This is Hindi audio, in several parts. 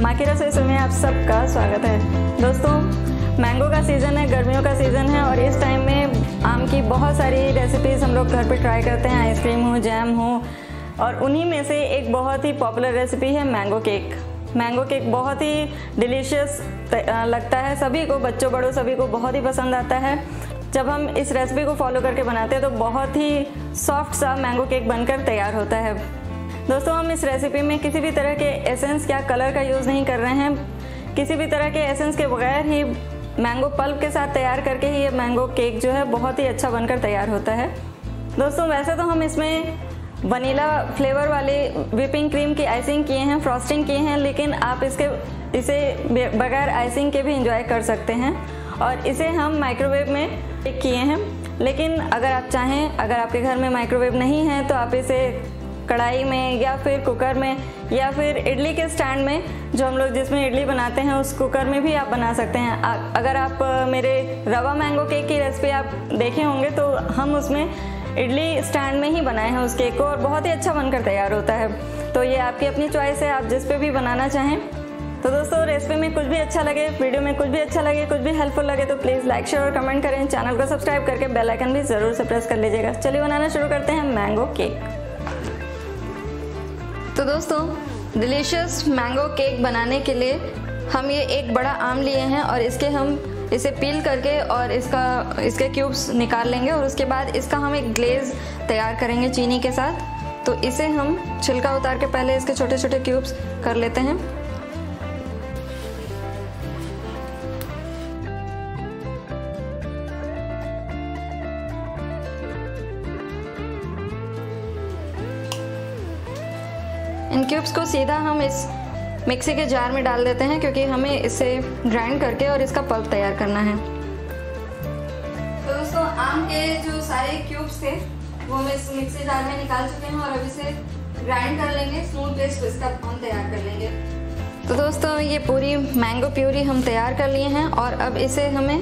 माँ की रसोई में आप सबका स्वागत है। दोस्तों, मैंगो का सीज़न है, गर्मियों का सीज़न है और इस टाइम में आम की बहुत सारी रेसिपीज़ हम लोग घर पे ट्राई करते हैं। आइसक्रीम हो जैम हो और उन्हीं में से एक बहुत ही पॉपुलर रेसिपी है मैंगो केक मैंगो केक बहुत ही डिलीशियस लगता है सभी को, बच्चों, बड़ों सभी को बहुत ही पसंद आता है। जब हम इस रेसिपी को फॉलो करके बनाते हैं तो बहुत ही सॉफ्ट सा मैंगो केक बनकर तैयार होता है। दोस्तों, हम इस रेसिपी में किसी भी तरह के एसेंस या कलर का यूज़ नहीं कर रहे हैं। किसी भी तरह के एसेंस के बगैर ही मैंगो पल्प के साथ तैयार करके ही ये मैंगो केक जो है बहुत ही अच्छा बनकर तैयार होता है। दोस्तों, वैसे तो हम इसमें वनीला फ्लेवर वाले विपिंग क्रीम की आइसिंग किए हैं फ्रॉस्टिंग किए हैं, लेकिन आप इसके, इसे बगैर आइसिंग के भी इंजॉय कर सकते हैं। और इसे हम माइक्रोवेव में किए हैं। लेकिन अगर आप चाहें, अगर आपके घर में माइक्रोवेव नहीं है तो आप इसे कढ़ाई में या फिर कुकर में या फिर इडली के स्टैंड में जो हम लोग जिसमें इडली बनाते हैं, उस कुकर में भी आप बना सकते हैं। अगर आप मेरे रवा मैंगो केक की रेसिपी आप देखे होंगे तो हम उसमें इडली स्टैंड में ही बनाए हैं उस केक को, और बहुत ही अच्छा बनकर तैयार होता है। तो ये आपकी अपनी चॉइस है, आप जिस पे भी बनाना चाहें। तो दोस्तों, रेसिपी में कुछ भी अच्छा लगे, वीडियो में कुछ भी अच्छा लगे, कुछ भी हेल्पफुल लगे तो प्लीज़ लाइक शेयर और कमेंट करें। चैनल को सब्सक्राइब करके बेल आइकन भी ज़रूर से प्रेस कर लीजिएगा। चलिए बनाना शुरू करते हैं मैंगो केक। तो दोस्तों डिलीशियस मैंगो केक बनाने के लिए हम ये एक बड़ा आम लिए हैं और इसके हम इसे पील करके और इसका, इसके क्यूब्स निकाल लेंगे और उसके बाद इसका हम एक ग्लेज़ तैयार करेंगे चीनी के साथ। तो इसे हम छिलका उतार के पहले इसके छोटे छोटे क्यूब्स कर लेते हैं। इन क्यूब्स को सीधा हम इस मिक्सी के जार में डाल देते हैं क्योंकि हमें इसे ग्राइंड करके और इसका पल्प तैयार करना है। तो दोस्तों, आम के जो सारे क्यूब्स थे, वो हम इस मिक्सी जार में निकाल चुके हैं और अब इसे ग्राइंड कर लेंगे स्मूथ पेस्ट इसका हम तैयार कर लेंगे। तो दोस्तों, ये पूरी मैंगो प्यूरी हम तैयार कर लिए हैं और अब इसे हमें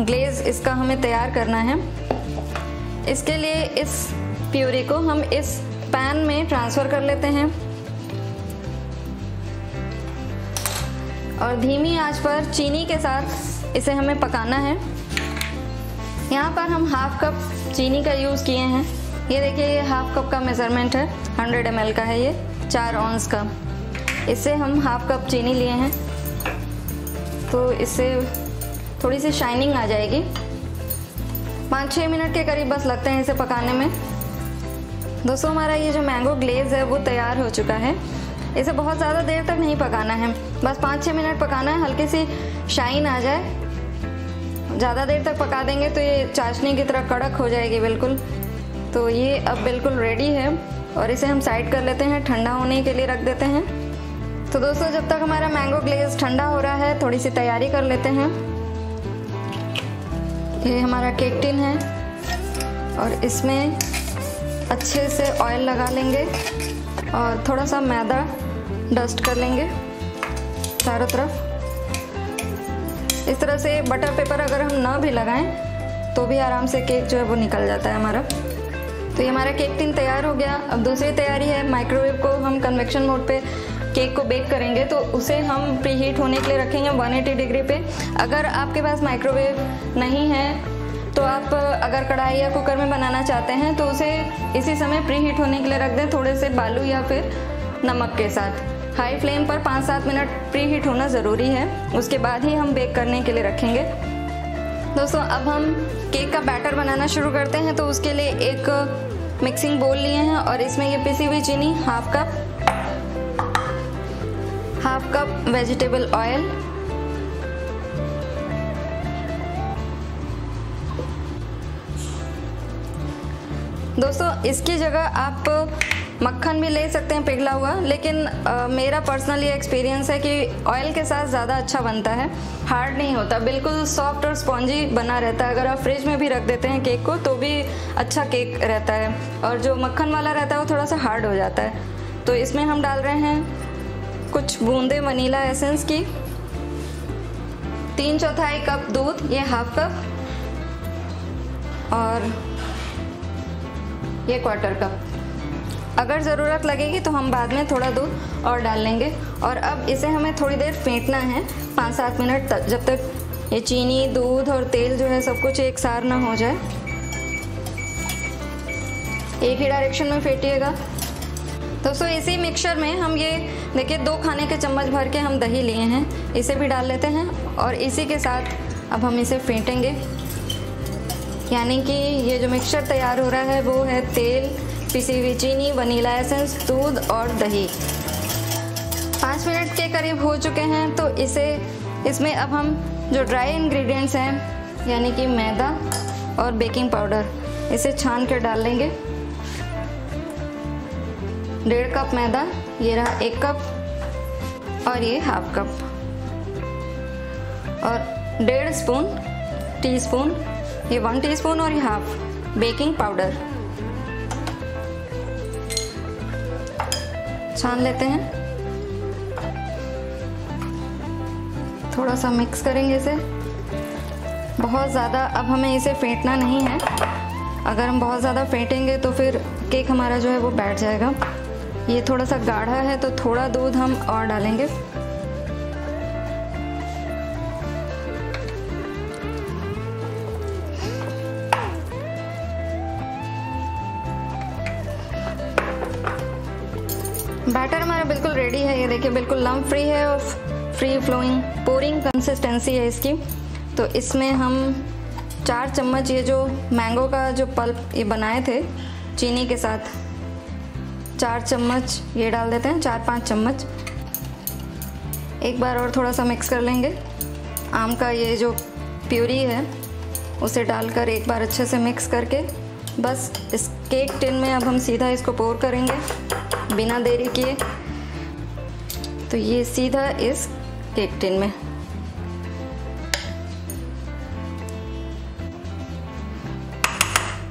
ग्लेज इसका हमें तैयार करना है। इसके लिए इस प्यूरी को हम इस पैन में ट्रांसफ़र कर लेते हैं। और धीमी आँच पर चीनी के साथ इसे हमें पकाना है। यहाँ पर हम हाफ़ कप चीनी का यूज़ किए हैं। ये देखिए, ये हाफ़ कप का मेज़रमेंट है। 100 एम का है ये, चार ऑन्स का। इससे हम हाफ़ कप चीनी लिए हैं। तो इससे थोड़ी सी शाइनिंग आ जाएगी। पाँच छः मिनट के करीब बस लगते हैं इसे पकाने में। दोस्तों, हमारा ये जो मैंगो ग्लेज है, वो तैयार हो चुका है। इसे बहुत ज़्यादा देर तक नहीं पकाना है। बस पाँच छः मिनट पकाना है, हल्की सी शाइन आ जाए। ज़्यादा देर तक पका देंगे तो ये चाशनी की तरह कड़क हो जाएगी बिल्कुल। तो ये अब बिल्कुल रेडी है और इसे हम साइड कर लेते हैं, ठंडा होने के लिए रख देते हैं। तो दोस्तों, जब तक हमारा मैंगो ग्लेज ठंडा हो रहा है, थोड़ी सी तैयारी कर लेते हैं। ये हमारा केक टिन है और इसमें अच्छे से ऑयल लगा लेंगे और थोड़ा सा मैदा डस्ट कर लेंगे चारों तरफ़। इस तरह से बटर पेपर अगर हम ना भी लगाएँ तो भी आराम से केक जो है वो निकल जाता है हमारा। तो ये हमारा केक टिन तैयार हो गया। अब दूसरी तैयारी है माइक्रोवेव को। हम कन्वेक्शन मोड पे केक को बेक करेंगे तो उसे हम प्री हीट होने के लिए रखेंगे 180 डिग्री पे। अगर आपके पास माइक्रोवेव नहीं है तो आप अगर कढ़ाई या कुकर में बनाना चाहते हैं तो उसे इसी समय प्री हीट होने के लिए रख दें, थोड़े से बालू या फिर नमक के साथ। हाई फ्लेम पर पाँच सात मिनट प्री हीट होना ज़रूरी है। उसके बाद ही हम बेक करने के लिए रखेंगे। दोस्तों, अब हम केक का बैटर बनाना शुरू करते हैं तो उसके लिए एक मिक्सिंग बोल लिए हैं और इसमें ये पिसी हुई चीनी half cup half cup vegetable oil दोस्तों इसकी जगह आप मक्खन भी ले सकते हैं पिघला हुआ लेकिन आ, मेरा पर्सनल ये एक्सपीरियंस है कि ऑयल के साथ ज़्यादा अच्छा बनता है। हार्ड नहीं होता बिल्कुल सॉफ्ट और स्पॉन्जी बना रहता है। अगर आप फ्रिज में भी रख देते हैं केक को तो भी अच्छा केक रहता है। और जो मक्खन वाला रहता है वो थोड़ा सा हार्ड हो जाता है। तो इसमें हम डाल रहे हैं कुछ बूंदे वनीला एसेंस की। तीन चौथाई कप दूध ये हाफ़ कप और ये क्वार्टर कप अगर ज़रूरत लगेगी तो हम बाद में थोड़ा दूध और डाल लेंगे। और अब इसे हमें थोड़ी देर फेंटना है पाँच सात मिनट तक, जब तक ये चीनी, दूध और तेल जो है सब कुछ एक सार ना हो जाए। एक ही डायरेक्शन में फेंटिएगा। दोस्तों इसी मिक्सचर में हम ये, देखिए, दो खाने के चम्मच भर के हम दही लिए हैं। इसे भी डाल लेते हैं और इसी के साथ अब हम इसे फेंटेंगे। यानी कि ये जो मिक्सचर तैयार हो रहा है, वो है तेल पिसी हुई चीनी वनीला एसेंस दूध और दही। पाँच मिनट के करीब हो चुके हैं तो इसे, इसमें अब हम जो ड्राई इंग्रेडिएंट्स हैं, यानी कि मैदा और बेकिंग पाउडर इसे छान कर डाल लेंगे। डेढ़ कप मैदा, ये रहा एक कप, और ये हाफ़ कप और डेढ़ स्पून टीस्पून ये वन टीस्पून और ये हाफ़ बेकिंग पाउडर छान लेते हैं। थोड़ा सा मिक्स करेंगे इसे। बहुत ज़्यादा अब हमें इसे फेंटना नहीं है। अगर हम बहुत ज़्यादा फेंटेंगे तो फिर केक हमारा जो है वो बैठ जाएगा। ये थोड़ा सा गाढ़ा है तो थोड़ा दूध हम और डालेंगे। बैटर हमारा बिल्कुल रेडी है, ये देखिए, बिल्कुल लम फ्री है और फ्री फ्लोइंग पोरिंग कंसिस्टेंसी है इसकी। तो इसमें हम चार चम्मच ये जो मैंगो का जो पल्प ये बनाए थे, चीनी के साथ, चार चम्मच ये डाल देते हैं, चार पाँच चम्मच। एक बार और थोड़ा सा मिक्स कर लेंगे। आम का ये जो प्यूरी है, उसे डालकर एक बार अच्छे से मिक्स करके, बस इस केक टिन में अब हम सीधा इसको पोर करेंगे। बिना देरी किए। तो ये सीधा इस केक टिन में।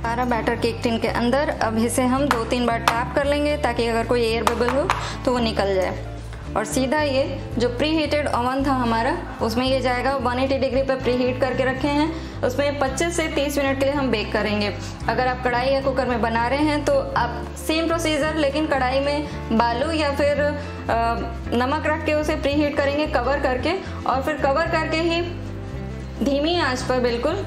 सारा बैटर केक टिन के अंदर, अब इसे हम दो तीन बार टैप कर लेंगे ताकि अगर कोई एयर बबल हो तो वो निकल जाए। और सीधा ये जो प्री हीटेड ओवन था हमारा, उसमें ये जाएगा। 180 डिग्री पर प्री हीट करके रखे हैं। उसमें 25 से 30 मिनट के लिए हम बेक करेंगे। अगर आप कढ़ाई या कुकर में बना रहे हैं तो आप सेम प्रोसीजर लेकिन कढ़ाई में बालू या फिर नमक रख के उसे प्री हीट करेंगे कवर करके। और फिर कवर करके ही धीमी आँच पर बिल्कुल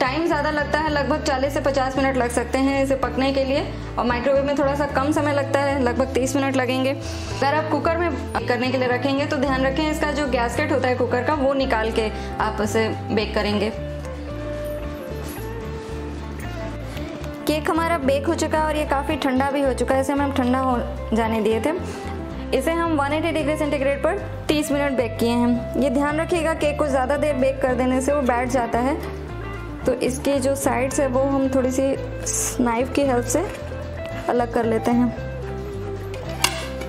टाइम ज़्यादा लगता है, लगभग 40 से 50 मिनट लग सकते हैं इसे पकने के लिए। और माइक्रोवेव में थोड़ा सा कम समय लगता है, लगभग 30 मिनट लगेंगे। अगर आप कुकर में करने के लिए रखेंगे तो ध्यान रखें इसका जो गैसकेट होता है कुकर का, वो निकाल के आप उसे बेक करेंगे। केक हमारा बेक हो चुका है और ये काफ़ी ठंडा भी हो चुका है। इसे हम ठंडा हो जाने दिए थे। इसे हम 180 डिग्री सेंटीग्रेड पर 30 मिनट बेक किए हैं। ये ध्यान रखिएगा केक को ज़्यादा देर बेक कर देने से वो बैठ जाता है। तो इसकी जो साइड्स है, वो हम थोड़ी सी नाइफ की हेल्प से अलग कर लेते हैं।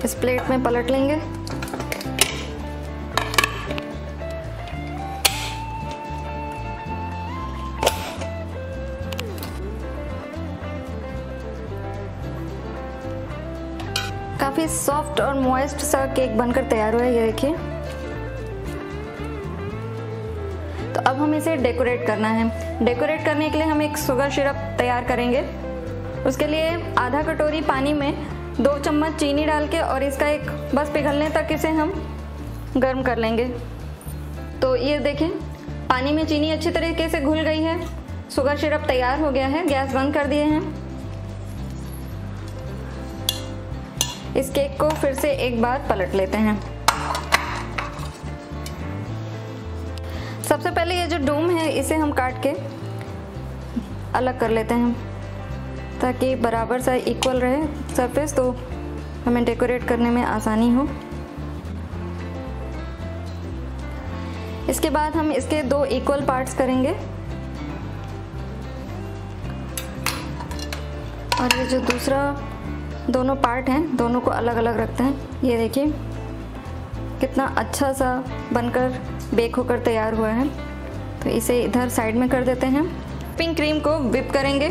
इस प्लेट में पलट लेंगे। काफ़ी सॉफ्ट और मॉइस्ट सा केक बनकर तैयार हुआ है, ये देखिए। अब हम इसे डेकोरेट करना है। डेकोरेट करने के लिए हम एक शुगर सिरप तैयार करेंगे। उसके लिए आधा कटोरी पानी में दो चम्मच चीनी डाल के और इसका एक बस पिघलने तक इसे हम गर्म कर लेंगे। तो ये देखें, पानी में चीनी अच्छी तरीके से घुल गई है। शुगर सिरप तैयार हो गया है, गैस बंद कर दिए हैं। इस केक को फिर से एक बार पलट लेते हैं। ये जो डोम है, इसे हम काट के अलग कर लेते हैं, ताकि बराबर सा इक्वल रहे सरफेस तो हमें डेकोरेट करने में आसानी हो। इसके बाद हम इसके दो इक्वल पार्ट्स करेंगे। और ये जो दूसरा दोनों पार्ट हैं, दोनों को अलग अलग रखते हैं। ये देखिए, कितना अच्छा सा बनकर बेक होकर तैयार हुआ है। तो इसे इधर साइड में कर देते हैं पिंक क्रीम को विप करेंगे।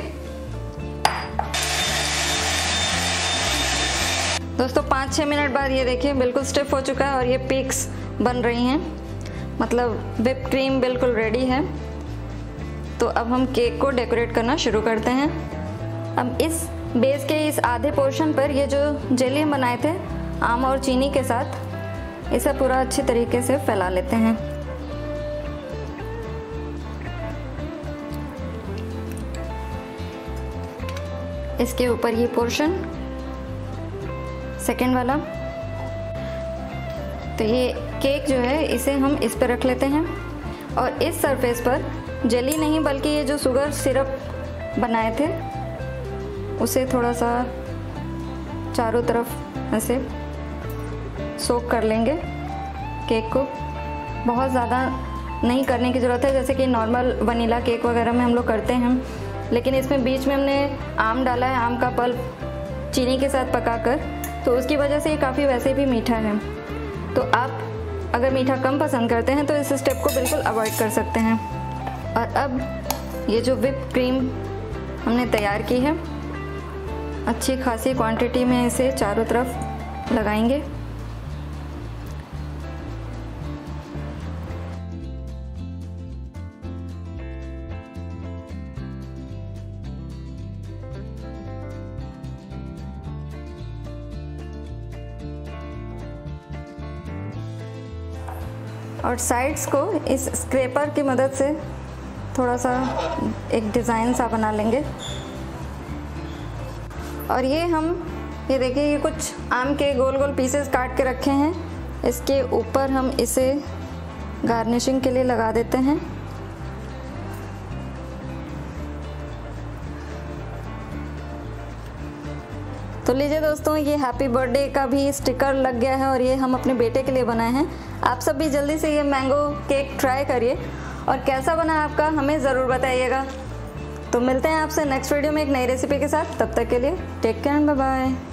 दोस्तों, पाँच छः मिनट बाद ये देखिए, बिल्कुल स्टिफ हो चुका है और ये पिक्स बन रही हैं। मतलब विप क्रीम बिल्कुल रेडी है। तो अब हम केक को डेकोरेट करना शुरू करते हैं। अब इस बेस के इस आधे पोर्शन पर ये जो जेली हम बनाए थे, आम और चीनी के साथ, इसे पूरा अच्छी तरीके से फैला लेते हैं। इसके ऊपर ये पोर्शन। सेकेंड वाला। तो ये केक जो है, इसे हम इस पर रख लेते हैं। और इस सरफेस पर जली नहीं, बल्कि ये जो शुगर सिरप बनाए थे, उसे थोड़ा सा चारों तरफ़ ऐसे सोक कर लेंगे केक को। बहुत ज़्यादा नहीं करने की ज़रूरत है, जैसे कि नॉर्मल वनीला केक वगैरह में हम लोग करते हैं। लेकिन इसमें बीच में हमने आम डाला है, आम का पल्प चीनी के साथ पकाकर। तो उसकी वजह से ये काफ़ी वैसे भी मीठा है। तो आप अगर मीठा कम पसंद करते हैं तो इस स्टेप को बिल्कुल अवॉइड कर सकते हैं। और अब ये जो विप क्रीम हमने तैयार की है, अच्छी खासी क्वांटिटी में इसे चारों तरफ़ लगाएँगे। और साइड्स को इस स्क्रेपर की मदद से थोड़ा सा एक डिज़ाइन सा बना लेंगे। और ये हम, ये देखिए, ये कुछ आम के गोल गोल पीसेस काट के रखे हैं। इसके ऊपर हम इसे गार्निशिंग के लिए लगा देते हैं। तो लीजिए दोस्तों, ये हैप्पी बर्थडे का भी स्टिकर लग गया है और ये हम अपने बेटे के लिए बनाए हैं। आप सब भी जल्दी से ये मैंगो केक ट्राई करिए। और कैसा बना आपका, हमें ज़रूर बताइएगा। तो मिलते हैं आपसे नेक्स्ट वीडियो में एक नई रेसिपी के साथ। तब तक के लिए टेक केयर बाय बाय